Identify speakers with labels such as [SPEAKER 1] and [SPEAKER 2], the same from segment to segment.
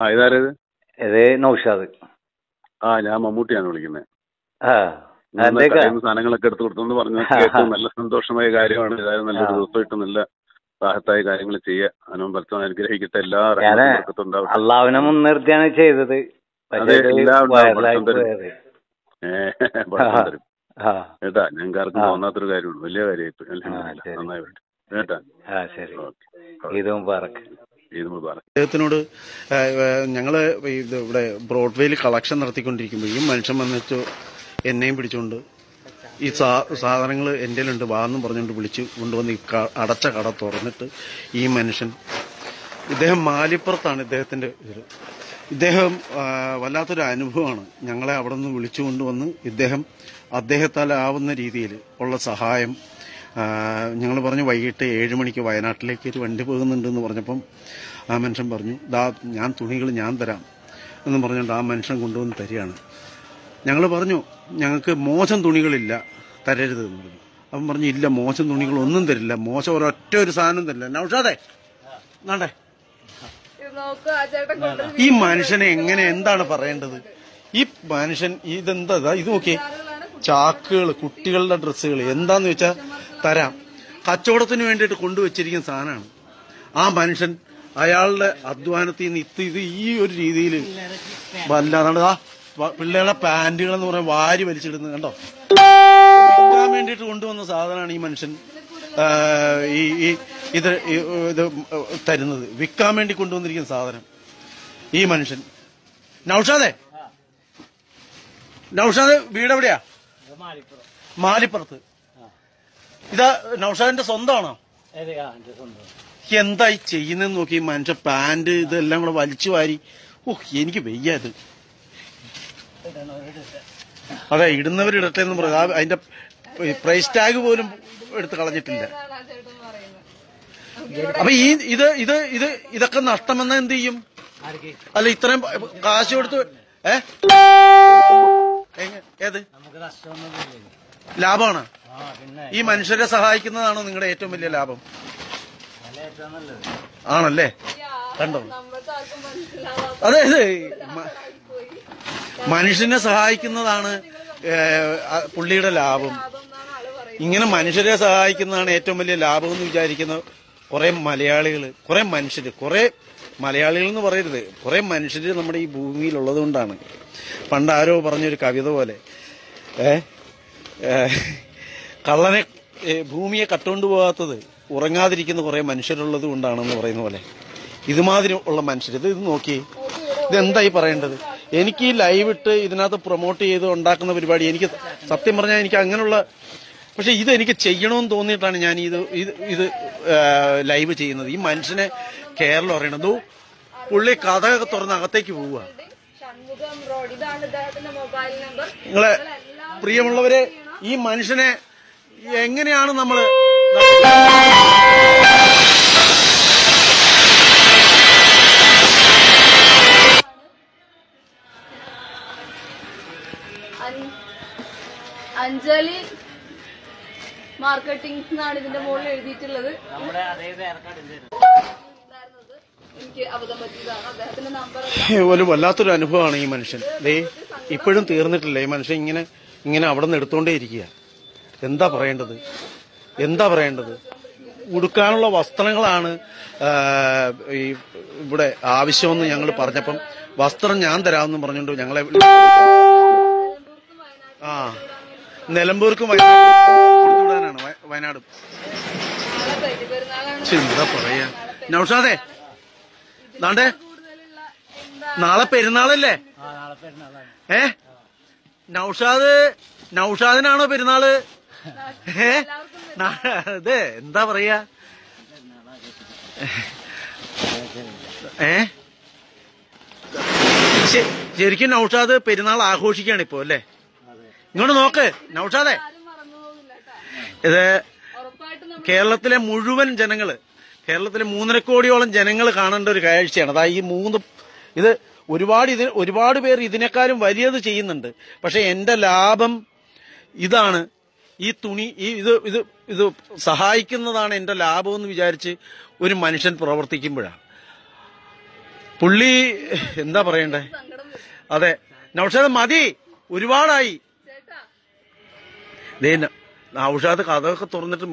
[SPEAKER 1] ആ ഇതാരത്?
[SPEAKER 2] ഇത് നൗഷാദ്.
[SPEAKER 1] ആ ഞാൻ മമ്മൂട്ടിയാണ് വിളിക്കുന്നത്.
[SPEAKER 2] ആ
[SPEAKER 1] സാധനങ്ങളൊക്കെ എടുത്തു കൊടുത്തെന്ന് പറഞ്ഞു കേട്ടു നല്ല സന്തോഷമായ കാര്യമാണ്. ഏതായാലും നല്ലൊരു. ദിവസമായിട്ട് നല്ല സാഹത്തായ കാര്യങ്ങൾ ചെയ്യുക. അനുഭവം പരത്തോൻ അനുഗ്രഹിക്കട്ടെ. എല്ലാ
[SPEAKER 2] അള്ളാവിനെ മുൻനിർത്തിയാണ് ചെയ്തത്.
[SPEAKER 1] അതെ, എല്ലാം കേട്ടാ ഞങ്ങൾക്ക് ആർക്കും
[SPEAKER 2] ആ.
[SPEAKER 1] തോന്നാത്തൊരു കാര്യമുള്ളൂ വലിയ കാര്യമായിട്ട്. നന്നായി കേട്ടാ?
[SPEAKER 2] ഇത് മുബാറക്ക്
[SPEAKER 3] അദ്ദേഹത്തിനോട് ഞങ്ങൾ ഇവിടെ ബ്രോഡ്വേയിൽ കളക്ഷൻ നടത്തിക്കൊണ്ടിരിക്കുമ്പോൾ ഈ മനുഷ്യൻ വന്നിട്ട് എന്നെയും പിടിച്ചുകൊണ്ട് ഈ സാ സാധനങ്ങൾ എന്റെ ഉണ്ട് വാന്നും പറഞ്ഞുകൊണ്ട് വിളിച്ച് കൊണ്ടുവന്ന് അടച്ച കട തുറന്നിട്ട് ഈ മനുഷ്യൻ ഇദ്ദേഹം മാലിപ്പുറത്താണ് ഇദ്ദേഹത്തിന്റെ ഇത് ഇദ്ദേഹം വല്ലാത്തൊരു അനുഭവമാണ്. ഞങ്ങളെ അവിടെ നിന്ന് വിളിച്ചു കൊണ്ടുവന്ന് ഇദ്ദേഹം അദ്ദേഹത്താലാവുന്ന രീതിയിൽ ഉള്ള സഹായം ഞങ്ങൾ പറഞ്ഞു വൈകിട്ട് ഏഴ് മണിക്ക് വയനാട്ടിലേക്ക് ഒരു വണ്ടി പോകുന്നുണ്ടെന്ന് പറഞ്ഞപ്പം ആ മനുഷ്യൻ പറഞ്ഞു ദാ ഞാൻ തുണികൾ ഞാൻ തരാം. എന്ന് പറഞ്ഞുകൊണ്ട് ആ മനുഷ്യൻ കൊണ്ടുവന്ന് തരികയാണ്. ഞങ്ങൾ പറഞ്ഞു ഞങ്ങൾക്ക് മോശം തുണികളില്ല തരരുത് എന്ന് പറഞ്ഞു. അവൻ പറഞ്ഞു ഇല്ല മോശം തുണികൾ ഒന്നും തരില്ല മോശം ഒരൊറ്റ ഒരു സാധനം തരില്ല. നൗഷാദേ നാണ്ടേ
[SPEAKER 4] നോക്ക് ആ ചേട്ടൻ കൊണ്ടുവരുന്ന
[SPEAKER 3] ഈ മനുഷ്യനെ എങ്ങനെ എന്താണ് പറയേണ്ടത്? ഈ മനുഷ്യൻ ഇതെന്താ? ഇതാ, ഇത് നോക്കിയേ. ചാക്കുകൾ കുട്ടികളുടെ ഡ്രസ്സുകൾ എന്താന്ന് വെച്ചാൽ തരാം. കച്ചവടത്തിന് വേണ്ടിയിട്ട് കൊണ്ടുവച്ചിരിക്കുന്ന സാധനമാണ്. ആ മനുഷ്യൻ അയാളുടെ അധ്വാനത്തിൽ നിന്ന് ഇത് ഇത് ഈ ഒരു രീതിയിൽ വല്ലാതാണ്. ആ പിള്ളേരുടെ പാന്റുകൾ എന്ന് പറയാൻ വാരി വലിച്ചിടുന്നത് കണ്ടോ? വിൽക്കാൻ വേണ്ടിയിട്ട് കൊണ്ടുവന്ന സാധനമാണ് ഈ മനുഷ്യൻ ഈ ഇത് ഇത് തരുന്നത്. വിൽക്കാൻ വേണ്ടി കൊണ്ടുവന്നിരിക്കുന്ന സാധനം. ഈ മനുഷ്യൻ. നൗഷാദേ? നൌഷാദ് വീടെവിടെയാ? മാലിപ്പുറത്ത്. ഇതാ നൗഷാദിന്റെ സ്വന്തമാണോ? എന്തായി ചെയ്യുന്നെന്ന് നോക്കി മനുഷ്യ പാന്റ് ഇതെല്ലാം കൂടെ വലിച്ചു വാരി. ഓഹ് എനിക്ക് വയ്യ ഇത് അതെ ഇടുന്നവരിടട്ടെ എന്ന് പറയാം അതിന്റെ പ്രൈസ് ടാഗ് പോലും എടുത്ത് കളഞ്ഞിട്ടില്ല. അപ്പൊ ഈ ഇത് ഇത് ഇത് ഇതൊക്കെ നഷ്ടമെന്ന എന്ത് ചെയ്യും? അല്ല ഇത്രയും കാശ് കൊടുത്ത് ഏ? നമുക്ക് ഏത് ലാഭമാണ്. ഈ മനുഷ്യരെ സഹായിക്കുന്നതാണോ നിങ്ങളുടെ ഏറ്റവും വലിയ ലാഭം. ആണല്ലേ? കണ്ടോ? അതെ അതെ. മനുഷ്യനെ സഹായിക്കുന്നതാണ് പുള്ളിയുടെ ലാഭം. ഇങ്ങനെ മനുഷ്യരെ സഹായിക്കുന്നതാണ് ഏറ്റവും വലിയ ലാഭം എന്ന് വിചാരിക്കുന്ന കുറെ മലയാളികൾ കുറെ മനുഷ്യര് കുറെ മലയാളികൾ എന്ന് പറയരുത്. കുറെ മനുഷ്യര് നമ്മുടെ ഈ ഭൂമിയിൽ ഉള്ളത് കൊണ്ടാണ് പണ്ട് ആരോ പറഞ്ഞൊരു കവിത പോലെ ഏഹ് ഏ, കള്ളനെ ഭൂമിയെ കട്ടുകൊണ്ട് പോകാത്തത് ഉറങ്ങാതിരിക്കുന്ന കുറെ മനുഷ്യരുള്ളത് കൊണ്ടാണെന്ന് പറയുന്ന പോലെ. ഇതുമാതിരി ഉള്ള മനുഷ്യർ ഇത് ഇത് നോക്കി. ഇതെന്തായി പറയേണ്ടത്? എനിക്ക് ഈ ലൈവ് ഇട്ട് ഇതിനകത്ത് പ്രൊമോട്ട് ചെയ്ത് ഉണ്ടാക്കുന്ന പരിപാടി എനിക്ക് സത്യം പറഞ്ഞാൽ എനിക്ക് അങ്ങനെയുള്ള പക്ഷെ ഇത് എനിക്ക് ചെയ്യണമെന്ന് തോന്നിയിട്ടാണ് ഞാൻ ഇത് ഇത് ഇത് ലൈവ് ചെയ്യുന്നത്. ഈ മനുഷ്യനെ കേരളം അറിയണത് പുള്ളി കഥ തുറന്ന് അകത്തേക്ക് പോവുക. നിങ്ങളെ പ്രിയമുള്ളവരെ ഈ മനുഷ്യനെ എങ്ങനെയാണ് നമ്മൾ
[SPEAKER 4] അഞ്ജലി മാർക്കറ്റിംഗ് എന്നാണ് ഇതിന്റെ മുകളിൽ എഴുതിയിട്ടുള്ളത്. ഉണ്ടായിരുന്നത്. എനിക്ക് അബദ്ധം പറ്റിയതാണ് അദ്ദേഹത്തിന്റെ നമ്പർ
[SPEAKER 3] ഒരു വല്ലാത്തൊരു അനുഭവമാണ് ഈ മനുഷ്യൻ. ദേ ഇപ്പോഴും തീർന്നിട്ടില്ല. ഈ മനുഷ്യൻ ഇങ്ങനെ ഇങ്ങനെ അവിടെ നിന്ന് എടുത്തോണ്ടേ ഇരിക്കുക. എന്താ പറയേണ്ടത്? എന്താ പറയേണ്ടത്? ഉടുക്കാനുള്ള വസ്ത്രങ്ങളാണ് ഈ ഇവിടെ ആവശ്യമെന്ന് ഞങ്ങൾ പറഞ്ഞപ്പം വസ്ത്രം ഞാൻ തരാമെന്ന് പറഞ്ഞുകൊണ്ട് ഞങ്ങളെ ആ നിലമ്പൂർക്കും വയനാട് കൊടുത്തുവിടാനാണ് വയനാടും. എന്താ പറയാ? നൌഷാദേ നാണ്ടേ നാളെ പെരുന്നാളല്ലേ? ഏ? നൗഷാദ് നൗഷാദിനാണോ പെരുന്നാൾ? ഏ? ഇത് എന്താ പറയാ? ഏ? ശരിക്കും നൗഷാദ് പെരുന്നാൾ ആഘോഷിക്കാണ് ഇപ്പോ അല്ലേ? ഇങ്ങോട്ട് നോക്ക് നൗഷാദേ. ഇത്
[SPEAKER 4] നമ്മൾ
[SPEAKER 3] കേരളത്തിലെ മുഴുവൻ ജനങ്ങൾ കേരളത്തിലെ മൂന്നര കോടിയോളം ജനങ്ങൾ കാണേണ്ട ഒരു കാഴ്ചയാണ്. അതായത് ഈ മൂന്ന് ഇത് ഒരുപാട് ഇതിന് ഒരുപാട് പേർ ഇതിനേക്കാളും വലിയത് ചെയ്യുന്നുണ്ട്. പക്ഷെ എന്റെ ലാഭം ഇതാണ്. ഈ തുണി ഈ ഇത് ഇത് ഇത് സഹായിക്കുന്നതാണ് എന്റെ ലാഭം എന്ന് വിചാരിച്ച് ഒരു മനുഷ്യൻ പ്രവർത്തിക്കുമ്പോഴാണ്. പുള്ളി എന്താ പറയണ്ടേ? അതെ. നൌഷാദ് മതി. ഒരുപാടായി. നൌഷാദ് കഥയൊക്കെ തുറന്നിട്ട്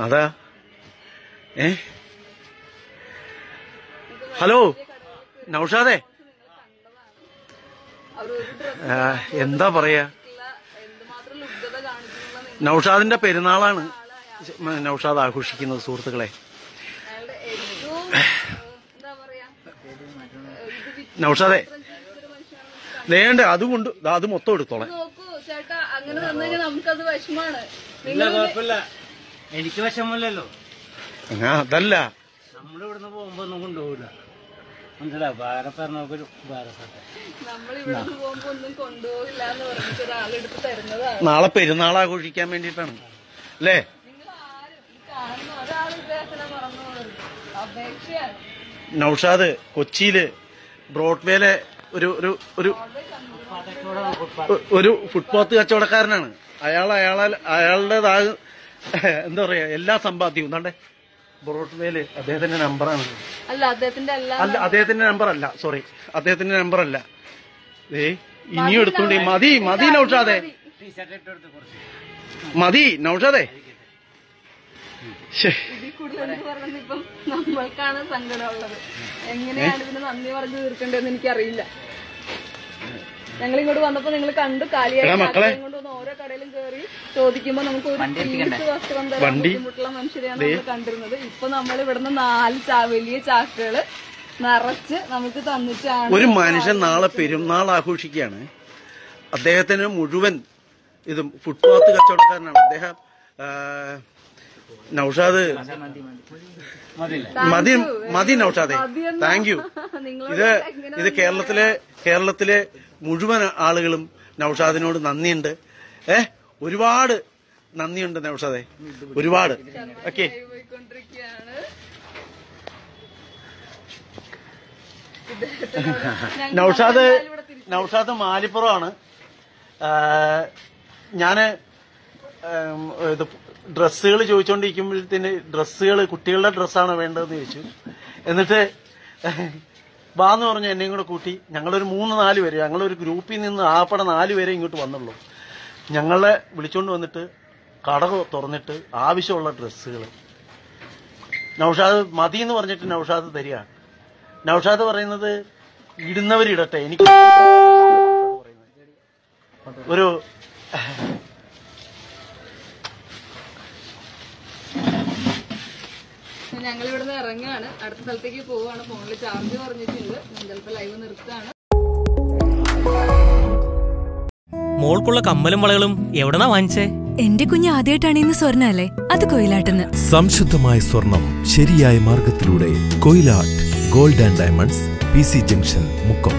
[SPEAKER 3] അതാ. ഏ? ഹലോ? നൗഷാദേ. എന്താ പറയാ? നൗഷാദിന്റെ പെരുന്നാളാണ് നൗഷാദ് ആഘോഷിക്കുന്നത് സുഹൃത്തുക്കളെ. നൗഷാദേ വേണ്ട അതുകൊണ്ട് അത് മൊത്തം എടുത്തോളെ.
[SPEAKER 2] എനിക്ക്
[SPEAKER 3] വിഷമല്ലോ അതല്ല.
[SPEAKER 2] നമ്മൾ ഇവിടുന്ന് പോകുമ്പോ ഒന്നും കൊണ്ടുപോകില്ല വേറെ വേറെ
[SPEAKER 3] നാളെ പെരുന്നാൾ ആഘോഷിക്കാൻ വേണ്ടിട്ടാണ് അല്ലേ നൗഷാദ് കൊച്ചിയിൽ ബ്രോഡ്വേയിലെ ഒരു ഒരു ഒരു ഒരു ഫുട്പാത്ത് കച്ചവടക്കാരനാണ്. അയാൾ അയാളെ അയാളുടേതായ എന്താ പറയാ എല്ലാ സമ്പാദ്യവും. എന്താണ്ടേ? ബ്രോഡ്വേയിൽ അദ്ദേഹത്തിന്റെ നമ്പറാണ്.
[SPEAKER 4] അല്ല അദ്ദേഹത്തിന്റെ
[SPEAKER 3] അല്ല അദ്ദേഹത്തിന്റെ നമ്പർ അല്ല സോറി. അദ്ദേഹത്തിന്റെ നമ്പർ അല്ല ഏ ഇനിയും എടുത്തോണ്ട്. മതി. മതി നൗഷാദേ.
[SPEAKER 2] ടീഷർട്ട് ഇട്ട് കൊടുത്ത് കുറച്ച്.
[SPEAKER 3] മതി നൗഷാദേ.
[SPEAKER 4] ഇപ്പം നമ്മൾക്കാണ് സങ്കടമുള്ളത്. എങ്ങനെയാണ് ഇതിന് നന്ദി പറഞ്ഞു തീർക്കേണ്ടതെന്ന് എനിക്കറിയില്ല. ഞങ്ങൾ ഇങ്ങോട്ട് വന്നപ്പോ നിങ്ങൾ കണ്ടു കാലിയായി ഓരോ കടയിലും കയറി ചോദിക്കുമ്പോ നമുക്ക് ഒരു പീസ് വസ്ത്രം തരാൻ
[SPEAKER 3] വണ്ടി.
[SPEAKER 4] ബുദ്ധിമുട്ടുള്ള മനുഷ്യരെയാണ് നമ്മൾ കണ്ടിരുന്നത്. ഇപ്പൊ നമ്മൾ ഇവിടുന്ന് നാല് വലിയ ചാക്കുകൾ നിറച്ച് നമുക്ക് തന്നിട്ടാണ്
[SPEAKER 3] ഒരു മനുഷ്യൻ നാളെ പെരുന്നാൾ ആഘോഷിക്കുകയാണ്. അദ്ദേഹത്തിന് മുഴുവൻ ഇതും ഫുട്പാത്ത് കച്ചവടക്കാരനാണ്. അദ്ദേഹം നൌഷാദ് നൗഷാദ് മതി മതി നൌഷാദേ. Thank you. ഇത് ഇത് കേരളത്തിലെ കേരളത്തിലെ മുഴുവൻ ആളുകളും നൌഷാദിനോട് നന്ദിയുണ്ട്. ഏ? ഒരുപാട് നന്ദിയുണ്ട് നൗഷാദെ. ഒരുപാട്. ഓക്കെ. നൗഷാദ് നൗഷാദ് മാലിപ്പുറമാണ്. ഞാൻ ഇത് ഡ്രസ്സുകൾ ചോദിച്ചുകൊണ്ടിരിക്കുമ്പോഴത്തേന് ഡ്രസ്സുകൾ കുട്ടികളുടെ ഡ്രസ്സാണ് വേണ്ടതെന്ന് ചോദിച്ചു. എന്നിട്ട് ബാന്ന് പറഞ്ഞു എന്നെയും കൂടെ കൂട്ടി. ഞങ്ങളൊരു മൂന്ന് നാല് പേര്. ഞങ്ങളൊരു ഗ്രൂപ്പിൽ നിന്ന് ആപ്പടെ നാല് പേരെ ഇങ്ങോട്ട് വന്നുള്ളൂ. ഞങ്ങളെ വിളിച്ചുകൊണ്ട് വന്നിട്ട് കട തുറന്നിട്ട് ആവശ്യമുള്ള ഡ്രസ്സുകൾ നൌഷാദ് മതി എന്ന് പറഞ്ഞിട്ട് നൌഷാദ് തരിക. നൌഷാദ് പറയുന്നത് ഇടുന്നവരിടട്ടെ എനിക്ക്. ഒരു
[SPEAKER 4] ഞങ്ങൾ ഇവിടുന്ന് ഇറങ്ങുകയാണ്. അടുത്ത സ്ഥലത്തേക്ക് പോവുകയാണ്. ഫോണിൽ ചാർജ് പറഞ്ഞിട്ടുണ്ട് ചിലപ്പോൾ ലൈവ് നിർത്തുകയാണ്.
[SPEAKER 5] മോൾക്കുള്ള കമ്മലും വളകളും എവിടെന്നാ വാങ്ങിച്ചേ?
[SPEAKER 6] എന്റെ കുഞ്ഞ് ആദ്യമായിട്ടാണ് ഇന്ന് സ്വർണ അല്ലേ അത് കൊയിലാട്ടെന്ന്.
[SPEAKER 7] സംശുദ്ധമായ സ്വർണം ശരിയായ മാർഗത്തിലൂടെ Koyilatt gold and diamonds P C junction Mukkam.